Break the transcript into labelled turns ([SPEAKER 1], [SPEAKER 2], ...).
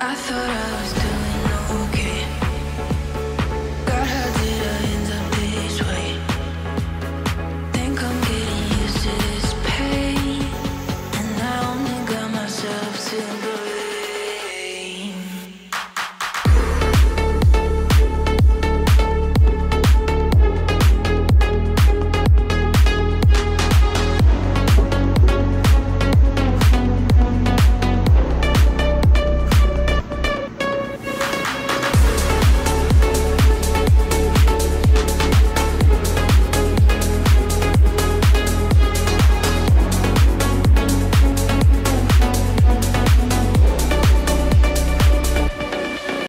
[SPEAKER 1] I thought I was